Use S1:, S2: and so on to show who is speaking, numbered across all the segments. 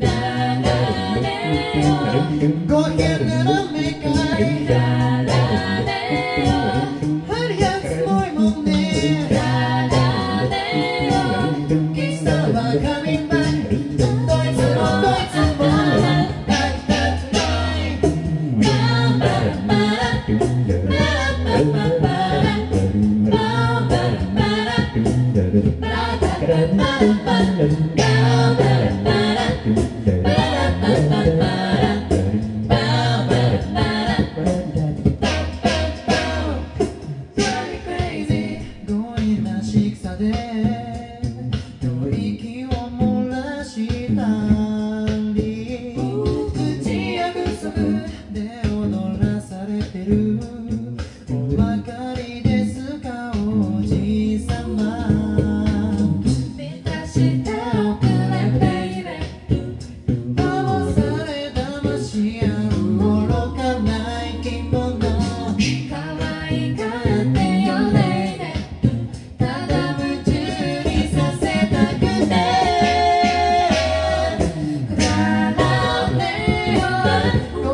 S1: có
S2: em đã lắm mê cay
S1: hát
S2: hát môi mộng mê
S1: khi
S2: sợ và khám im bay chúng tôi sẽ mong tôi sẽ mong đại đại đại
S1: ba ba ba ba ba ba ba ba ba ba ba ba ba ba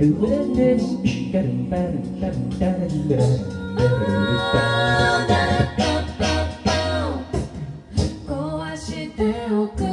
S1: 壊
S3: しておく